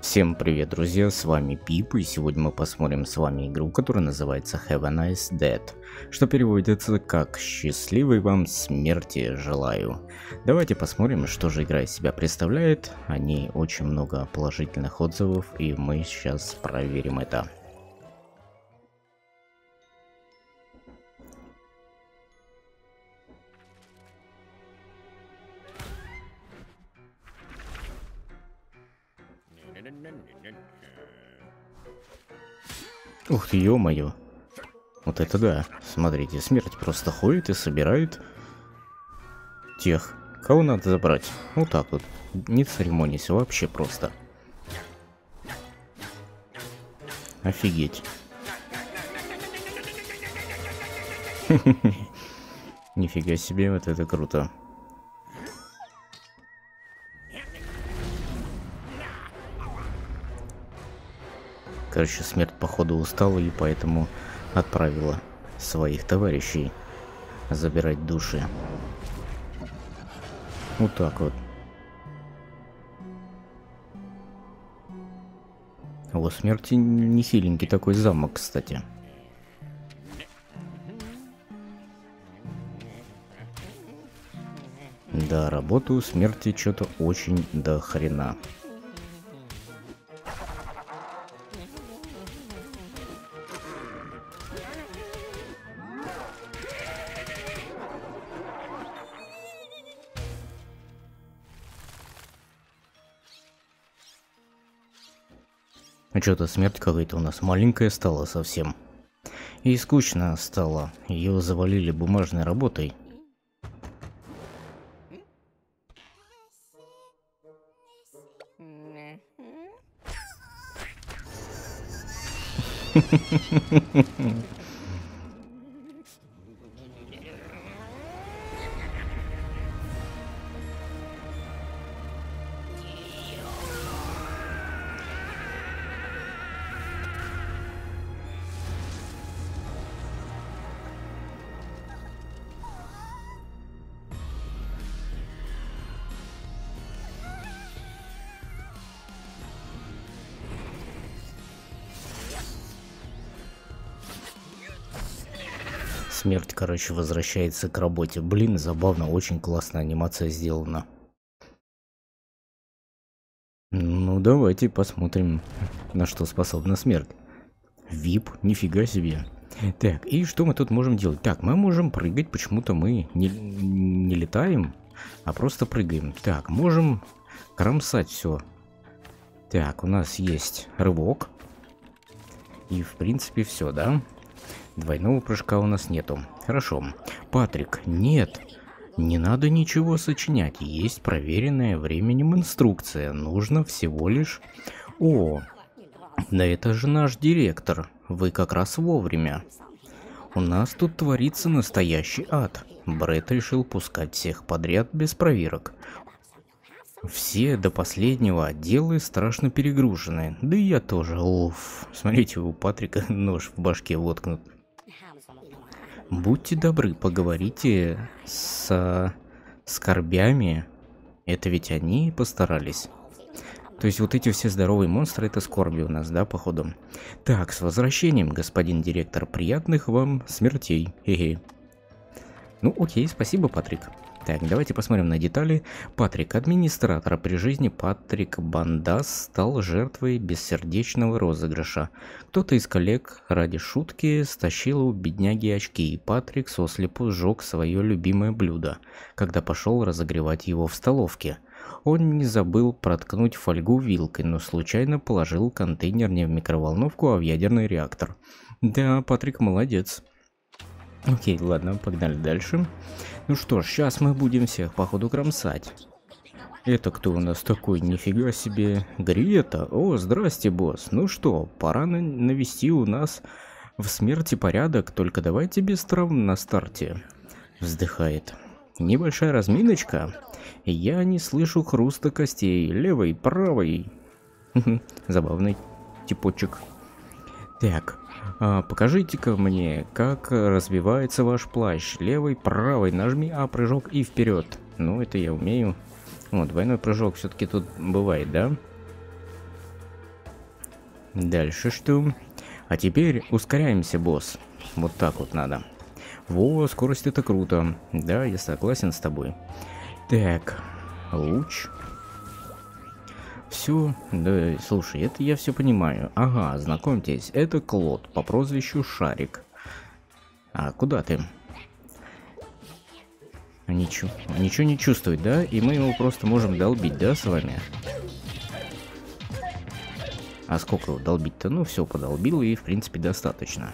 Всем привет, друзья, с вами Пип, и сегодня мы посмотрим с вами игру, которая называется Have a Nice Dead, что переводится как «Счастливой вам смерти желаю». Давайте посмотрим, что же игра из себя представляет, о ней очень много положительных отзывов, и мы сейчас проверим это. Ух ты, ё-моё. Вот это да. Смотрите, смерть просто ходит и собирает тех, кого надо забрать. Вот так вот. Не церемонясь, вообще просто. Офигеть. Нифига себе, вот это круто. Короче, смерть походу устала и поэтому отправила своих товарищей забирать души. Вот так вот. У смерти не хиленький такой замок, кстати. Да, работу смерти что-то очень до хрена. А что-то смерть какая-то у нас маленькая стала совсем. И скучно стало. Ее завалили бумажной работой. короче, возвращается к работе. Блин, забавно, очень классная анимация сделана. Ну, давайте посмотрим, на что способна смерть. Вип, нифига себе. Так, и что мы тут можем делать? Так, мы можем прыгать, почему-то мы не, не летаем, а просто прыгаем. Так, можем кромсать все. Так, у нас есть рывок. И, в принципе, все, да? Двойного прыжка у нас нету. Хорошо. Патрик, нет. Не надо ничего сочинять. Есть проверенная временем инструкция. Нужно всего лишь... О, да это же наш директор. Вы как раз вовремя. У нас тут творится настоящий ад. Брэд решил пускать всех подряд без проверок. Все до последнего отделы страшно перегружены. Да и я тоже. Уф. Смотрите, у Патрика нож в башке воткнут. Будьте добры, поговорите с скорбями. Это ведь они постарались. То есть вот эти все здоровые монстры это скорби у нас, да, походу. Так, с возвращением, господин директор. Приятных вам смертей. Хе-хе. Ну, окей, спасибо, Патрик. Так, давайте посмотрим на детали. Патрик, администратор. При жизни Патрик Бандас стал жертвой бессердечного розыгрыша. Кто-то из коллег ради шутки стащил у бедняги очки, и Патрик сослепу сжег свое любимое блюдо, когда пошел разогревать его в столовке. Он не забыл проткнуть фольгу вилкой, но случайно положил контейнер не в микроволновку, а в ядерный реактор. Да, Патрик молодец. Окей, ладно, погнали дальше. Ну что ж, сейчас мы будем всех походу кромсать. Это кто у нас такой? Нифига себе. Грета. О, здрасте, босс. Ну что, пора на навести у нас в смерти порядок, только давайте без травм на старте. Вздыхает. Небольшая разминочка. Я не слышу хруста костей. Левой, правой. Забавный типочек. Так, покажите-ка мне, как развивается ваш плащ. Левый, правый, нажми А, прыжок и вперед. Ну, это я умею. Вот, двойной прыжок все-таки тут бывает, да? Дальше что? А теперь ускоряемся, босс. Вот так вот надо. Во, скорость это круто. Да, я согласен с тобой. Так, луч. Все, да, слушай, это я все понимаю. Ага, знакомьтесь, это Клод по прозвищу Шарик. А куда ты? Ничего, ничего не чувствует, да? И мы его просто можем долбить, да, с вами? А сколько его долбить-то? Ну, все подолбил, и, в принципе, достаточно.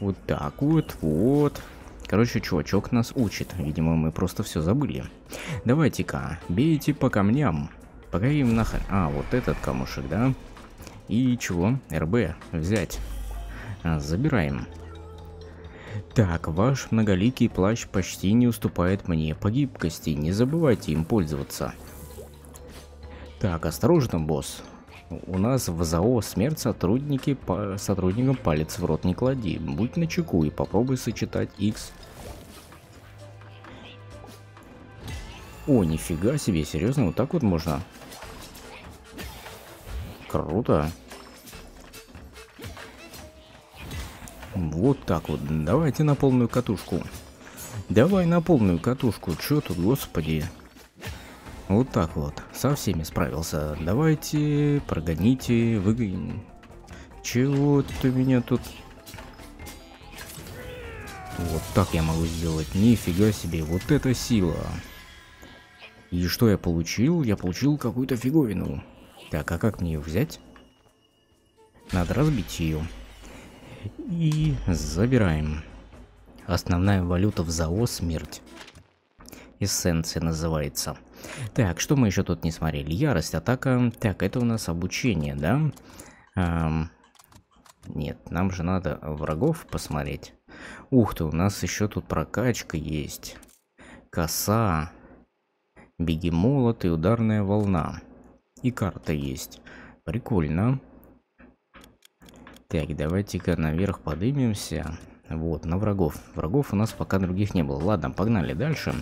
Вот так вот, вот. Короче, чувачок нас учит. Видимо, мы просто все забыли. Давайте-ка, бейте по камням. Пока им нахрен... А, вот этот камушек, да? И чего? РБ взять. А, забираем. Так, ваш многоликий плащ почти не уступает мне по гибкости. Не забывайте им пользоваться. Так, осторожно, босс. У нас в ЗАО смерть сотрудники по сотрудникам палец в рот не клади. Будь начеку и попробуй сочетать X. О, нифига себе, серьезно, вот так вот можно? Круто. Вот так вот. Давайте на полную катушку. Давай на полную катушку. Чё тут, господи? Вот так вот. Со всеми справился. Давайте, прогоните, вы... Чего ты меня тут... Вот так я могу сделать. Нифига себе. Вот это сила. И что я получил? Я получил какую-то фиговину. Так, а как мне ее взять? Надо разбить ее. И забираем. Основная валюта в ЗАО смерть. Эссенция называется. Так, что мы еще тут не смотрели? Ярость, атака. Так, это у нас обучение, да? Эм... Нет, нам же надо врагов посмотреть. Ух ты, у нас еще тут прокачка есть. Коса. Беги и ударная волна. И карта есть. Прикольно. Так, давайте-ка наверх поднимемся. Вот, на врагов. Врагов у нас пока других не было. Ладно, погнали дальше.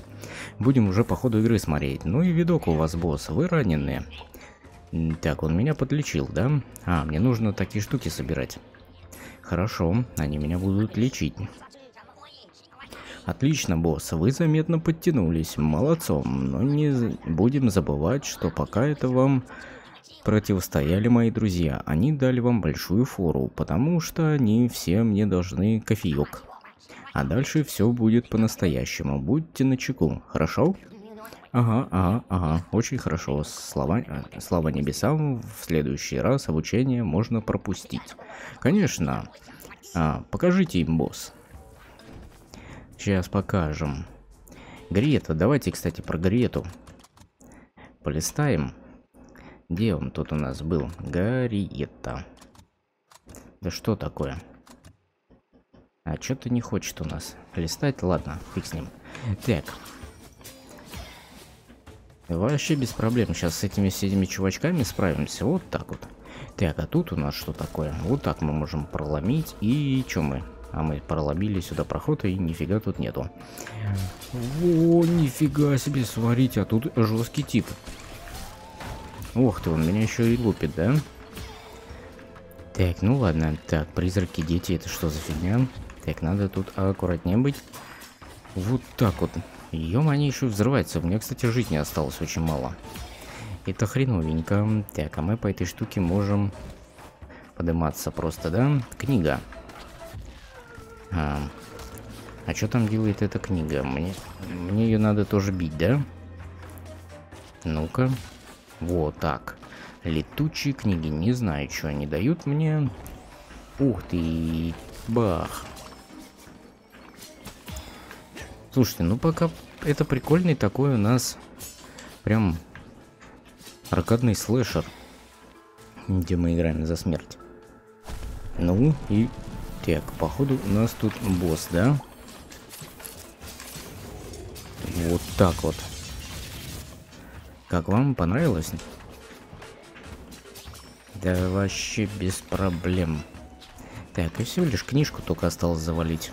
Будем уже по ходу игры смотреть. Ну и видок у вас, босс. Вы раненые. Так, он меня подлечил, да? А, мне нужно такие штуки собирать. Хорошо, они меня будут лечить. Отлично, босс, вы заметно подтянулись. Молодцом, но не будем забывать, что пока это вам противостояли мои друзья. Они дали вам большую фору, потому что они все мне должны кофеек. А дальше все будет по-настоящему. Будьте начеку, хорошо? Ага, ага, ага, очень хорошо. Слава, э, слава небесам, в следующий раз обучение можно пропустить. Конечно. А, покажите им, босс. Сейчас покажем. Грета, давайте, кстати, про Грету. Полистаем. Где он тут у нас был? Гарриетта. Да что такое? А что-то не хочет у нас листать. Ладно, фиг с ним. Так. Вообще без проблем. Сейчас с этими всеми чувачками справимся. Вот так вот. Так, а тут у нас что такое? Вот так мы можем проломить. И что мы? А мы проломили сюда проход, и нифига тут нету. О, нифига себе, смотрите, а тут жесткий тип. Ох ты, он меня еще и лупит, да? Так, ну ладно. Так, призраки, дети, это что за фигня? Так, надо тут аккуратнее быть. Вот так вот. Ем, они еще взрываются. У меня, кстати, жизни осталось очень мало. Это хреновенько. Так, а мы по этой штуке можем подниматься просто, да? Книга. А, а что там делает эта книга? Мне, мне ее надо тоже бить, да? Ну-ка. Вот так. Летучие книги. Не знаю, что они дают мне. Ух ты. Бах. Слушайте, ну пока это прикольный такой у нас прям аркадный слэшер, где мы играем за смерть. Ну и так, походу у нас тут босс, да? Вот так вот. Как вам понравилось? Да вообще без проблем. Так, и всего лишь книжку только осталось завалить.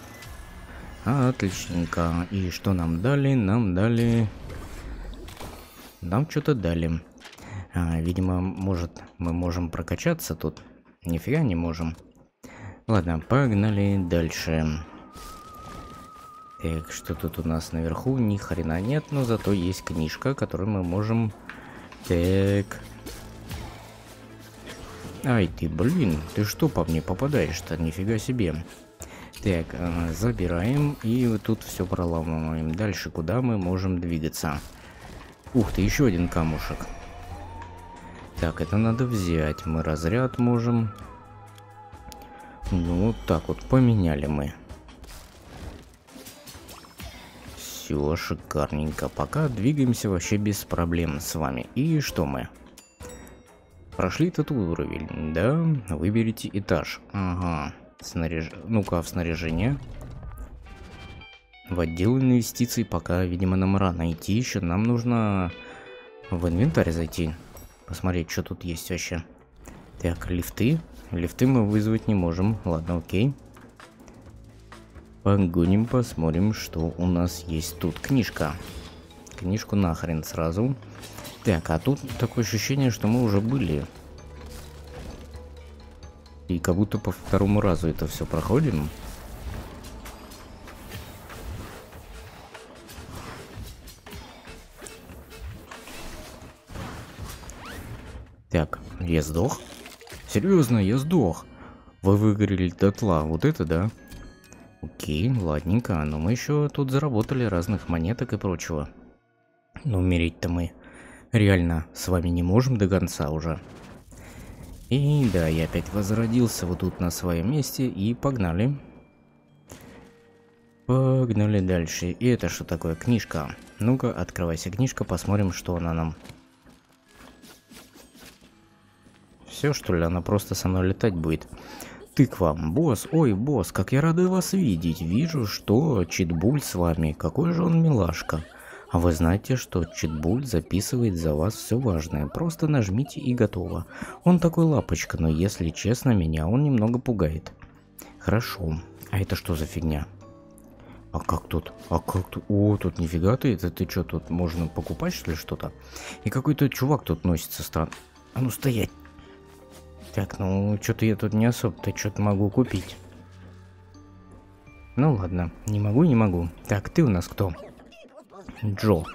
А, отличненько. И что нам дали? Нам дали... Нам что-то дали. А, видимо, может, мы можем прокачаться тут. Нифига не можем. Ладно, погнали дальше. Так, что тут у нас наверху? Ни хрена нет, но зато есть книжка, которую мы можем... Так... Ай ты, блин, ты что по мне попадаешь-то? Нифига себе. Так, э, забираем и тут все проламываем. Дальше куда мы можем двигаться? Ух ты, еще один камушек. Так, это надо взять. Мы разряд можем. Ну, так вот поменяли мы. Все шикарненько. Пока двигаемся вообще без проблем с вами. И что мы? Прошли этот уровень, да? Выберите этаж. Ага. Снаряж... Ну-ка, в снаряжение. В отдел инвестиций пока, видимо, нам рано идти еще. Нам нужно в инвентарь зайти. Посмотреть, что тут есть вообще. Так, лифты. Лифты мы вызвать не можем. Ладно, окей. Погоним, посмотрим, что у нас есть тут. Книжка. Книжку нахрен сразу. Так, а тут такое ощущение, что мы уже были. И как будто по второму разу это все проходим. Так, я сдох? Серьезно, я сдох. Вы выиграли дотла, вот это да? Окей, ладненько, но мы еще тут заработали разных монеток и прочего. Но умереть-то мы реально с вами не можем до конца уже. И да, я опять возродился вот тут на своем месте и погнали. Погнали дальше. И это что такое? Книжка. Ну-ка, открывайся книжка, посмотрим, что она нам. Все, что ли? Она просто со мной летать будет. Тыква. Босс, ой, босс, как я рада вас видеть. Вижу, что Читбуль с вами. Какой же он милашка. А вы знаете, что Читбуль записывает за вас все важное. Просто нажмите и готово. Он такой лапочка, но если честно, меня он немного пугает. Хорошо. А это что за фигня? А как тут? А как тут? О, тут нифига ты, это ты что, тут можно покупать что ли что-то? И какой-то чувак тут носится странно. А ну стоять! Так, ну что-то я тут не особо-то что-то могу купить. Ну ладно, не могу, не могу. Так, ты у нас кто? Джо.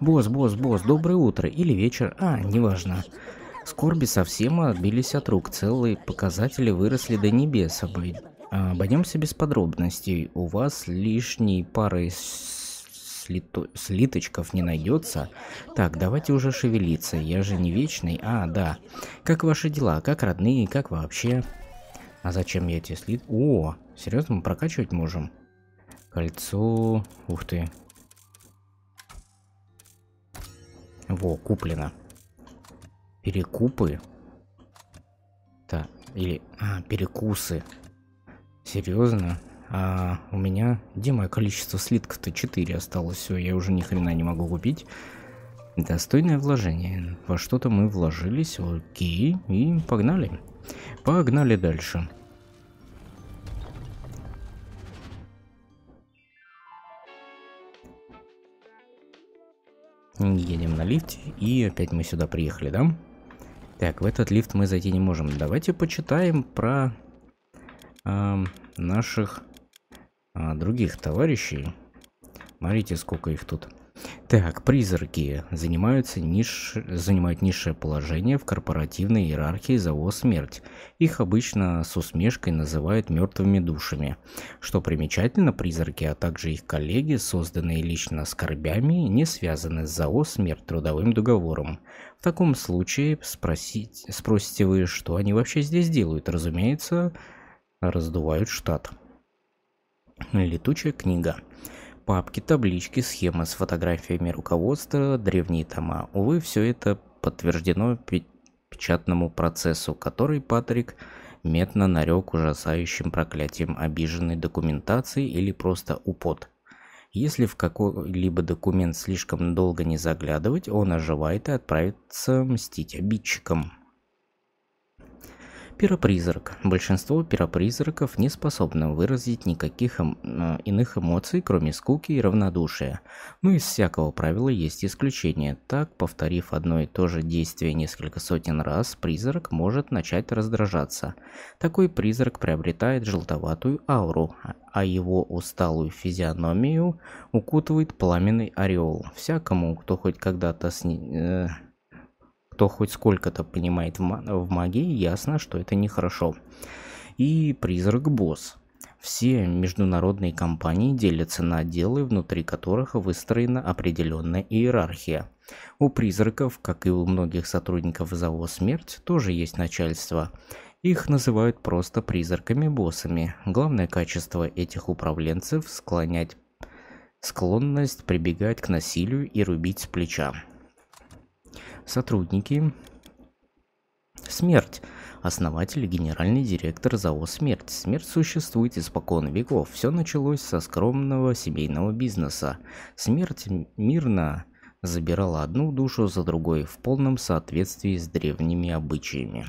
Босс, босс, босс, доброе утро или вечер, а, неважно. Скорби совсем отбились от рук, целые показатели выросли до небес. Обойдемся без подробностей. У вас лишней пары слито... слиточков не найдется. Так, давайте уже шевелиться. Я же не вечный. А, да. Как ваши дела? Как родные? Как вообще? А зачем я эти слит... О, серьезно, мы прокачивать можем? Кольцо... Ух ты. Во, куплено. Перекупы. Так, или... А, перекусы. Серьезно? А у меня... Где мое количество слитков-то? 4 осталось. Все, я уже ни хрена не могу купить. Достойное вложение. Во что-то мы вложились. Окей. И погнали. Погнали дальше. Едем на лифте, и опять мы сюда приехали, да? Так, в этот лифт мы зайти не можем. Давайте почитаем про э, наших э, других товарищей. Смотрите, сколько их тут. Так, призраки занимаются ниш... занимают низшее положение в корпоративной иерархии ЗАО «Смерть». Их обычно с усмешкой называют мертвыми душами. Что примечательно, призраки, а также их коллеги, созданные лично скорбями, не связаны с ЗАО «Смерть» трудовым договором. В таком случае спросить... спросите вы, что они вообще здесь делают? Разумеется, раздувают штат. Летучая книга папки, таблички, схемы с фотографиями руководства, древние тома. Увы, все это подтверждено печатному процессу, который Патрик метно нарек ужасающим проклятием обиженной документации или просто упот. Если в какой-либо документ слишком долго не заглядывать, он оживает и отправится мстить обидчикам. Пиропризрак. Большинство пиропризраков не способно выразить никаких эм, э, иных эмоций, кроме скуки и равнодушия. Но из всякого правила есть исключение. Так, повторив одно и то же действие несколько сотен раз, призрак может начать раздражаться. Такой призрак приобретает желтоватую ауру, а его усталую физиономию укутывает пламенный ореол. Всякому, кто хоть когда-то с... Э, кто хоть сколько-то понимает в, в магии, ясно, что это нехорошо. И призрак-босс. Все международные компании делятся на отделы, внутри которых выстроена определенная иерархия. У призраков, как и у многих сотрудников ЗАО «Смерть», тоже есть начальство. Их называют просто призраками-боссами. Главное качество этих управленцев – склонять склонность прибегать к насилию и рубить с плеча сотрудники. Смерть. Основатель и генеральный директор ЗАО «Смерть». Смерть существует испокон веков. Все началось со скромного семейного бизнеса. Смерть мирно забирала одну душу за другой в полном соответствии с древними обычаями.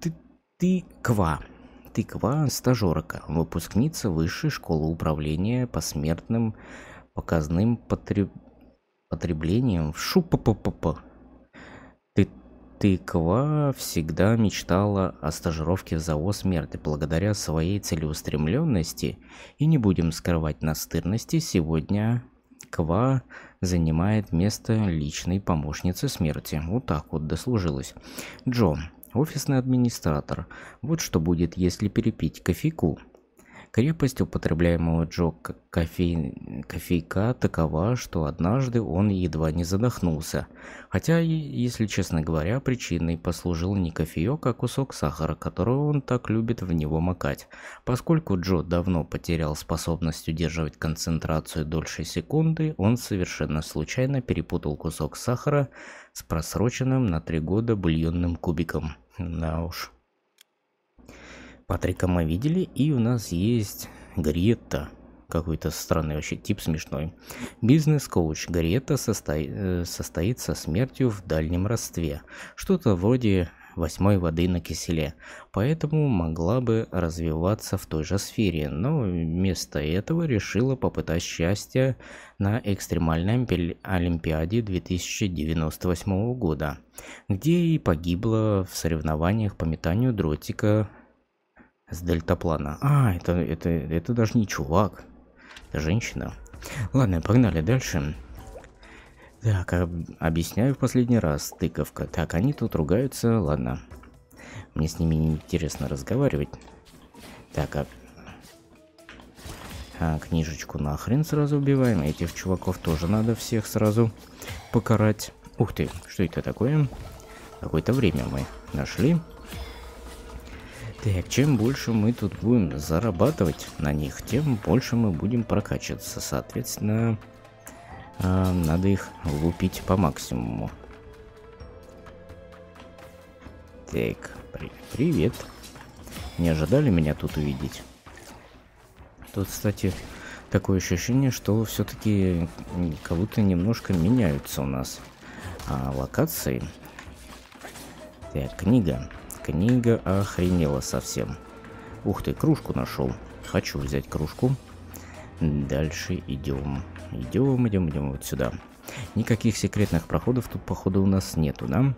Ты, ты ква. Тыква – стажерка, выпускница высшей школы управления посмертным показным потреб... потреблением в ШУППП Тыква всегда мечтала о стажировке в ЗАО «Смерти» благодаря своей целеустремленности и не будем скрывать настырности, сегодня Ква занимает место личной помощницы смерти. Вот так вот дослужилась. Джо, офисный администратор. Вот что будет, если перепить кофейку. Крепость употребляемого Джо кофей... кофейка такова, что однажды он едва не задохнулся. Хотя, если честно говоря, причиной послужил не кофеек, а кусок сахара, которого он так любит в него макать. Поскольку Джо давно потерял способность удерживать концентрацию дольше секунды, он совершенно случайно перепутал кусок сахара с просроченным на три года бульонным кубиком. Да уж. Патрика мы видели, и у нас есть Гретта. Какой-то странный вообще тип смешной. Бизнес-коуч Гретта состоит, э, состоит со смертью в дальнем родстве. Что-то вроде восьмой воды на киселе, поэтому могла бы развиваться в той же сфере, но вместо этого решила попытать счастье на экстремальной Олимпиаде 2098 года, где и погибла в соревнованиях по метанию дротика с дельтаплана. А, это, это, это даже не чувак. Это женщина. Ладно, погнали дальше. Так, об, объясняю в последний раз. Тыковка. Так, они тут ругаются. Ладно. Мне с ними неинтересно разговаривать. Так, а... а книжечку нахрен сразу убиваем. Этих чуваков тоже надо всех сразу покарать. Ух ты, что это такое? Какое-то время мы нашли. Так, чем больше мы тут будем зарабатывать на них, тем больше мы будем прокачиваться. Соответственно, э, надо их лупить по максимуму. Так, при привет. Не ожидали меня тут увидеть? Тут, кстати, такое ощущение, что все-таки будто немножко меняются у нас а, локации. Так, книга. Книга охренела совсем. Ух ты, кружку нашел. Хочу взять кружку. Дальше идем. Идем, идем, идем вот сюда. Никаких секретных проходов тут, походу, у нас нету, да?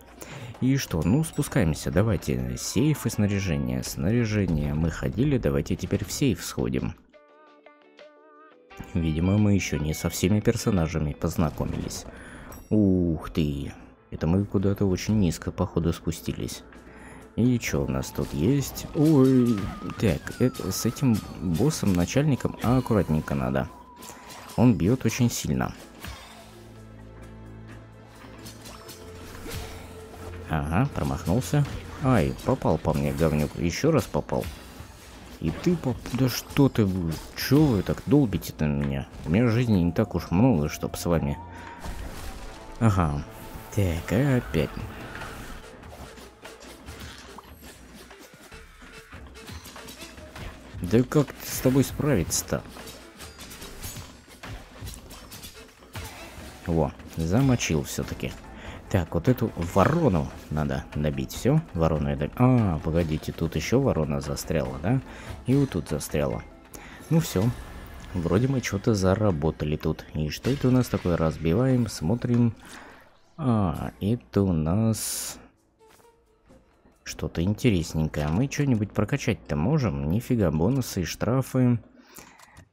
И что, ну, спускаемся, давайте. Сейф и снаряжение. Снаряжение мы ходили, давайте теперь в сейф сходим. Видимо, мы еще не со всеми персонажами познакомились. Ух ты. Это мы куда-то очень низко, походу, спустились. И что у нас тут есть? Ой, так, это, с этим боссом, начальником аккуратненько надо. Он бьет очень сильно. Ага, промахнулся. Ай, попал по мне, говнюк. Еще раз попал. И ты поп... Да что ты... Чё вы так долбите-то на меня? У меня жизни не так уж много, чтоб с вами... Ага. Так, опять. Да как с тобой справиться-то? Во, замочил все-таки. Так, вот эту ворону надо добить. Все, ворону я добил. А, погодите, тут еще ворона застряла, да? И вот тут застряла. Ну все. Вроде мы что-то заработали тут. И что это у нас такое? Разбиваем, смотрим. А, это у нас... Что-то интересненькое. А мы что-нибудь прокачать-то можем? Нифига, бонусы и штрафы.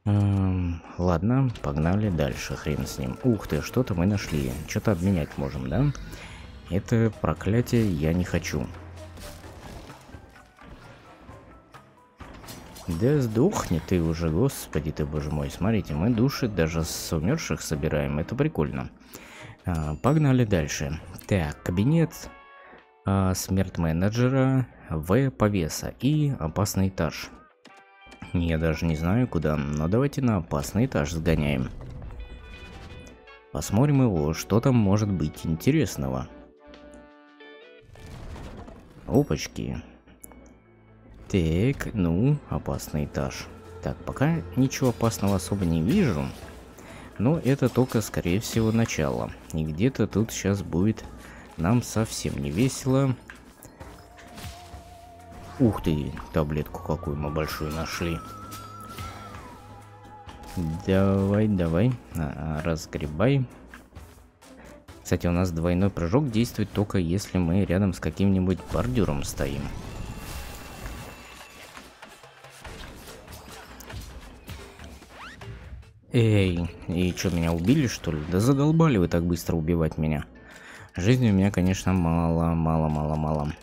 Эм, ладно, погнали дальше, хрен с ним. Ух ты, что-то мы нашли. Что-то обменять можем, да? Это проклятие я не хочу. Да сдохни ты уже, господи ты, боже мой. Смотрите, мы души даже с умерших собираем, это прикольно. А, погнали дальше. Так, кабинет смерть менеджера, В повеса и опасный этаж. Я даже не знаю куда, но давайте на опасный этаж сгоняем. Посмотрим его, что там может быть интересного. Опачки. Так, ну, опасный этаж. Так, пока ничего опасного особо не вижу. Но это только, скорее всего, начало. И где-то тут сейчас будет нам совсем не весело. Ух ты, таблетку какую мы большую нашли. Давай, давай, а, разгребай. Кстати, у нас двойной прыжок действует только если мы рядом с каким-нибудь бордюром стоим. Эй, и что, меня убили, что ли? Да задолбали вы так быстро убивать меня. Жизни у меня, конечно, мало, мало, мало, мало.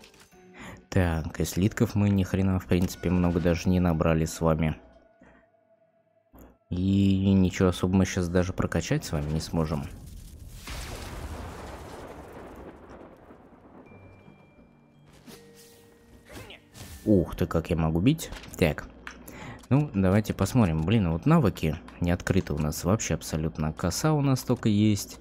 Так, и слитков мы ни хрена, в принципе, много даже не набрали с вами. И ничего особо мы сейчас даже прокачать с вами не сможем. Ух ты, как я могу бить. Так. Ну, давайте посмотрим. Блин, вот навыки не открыты у нас вообще абсолютно. Коса у нас только есть.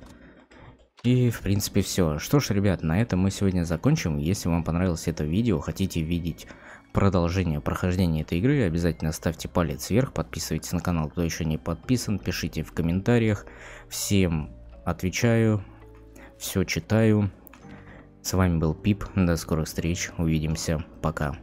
И, в принципе, все. Что ж, ребят, на этом мы сегодня закончим. Если вам понравилось это видео, хотите видеть продолжение прохождения этой игры, обязательно ставьте палец вверх, подписывайтесь на канал, кто еще не подписан, пишите в комментариях. Всем отвечаю, все читаю. С вами был Пип, до скорых встреч, увидимся, пока.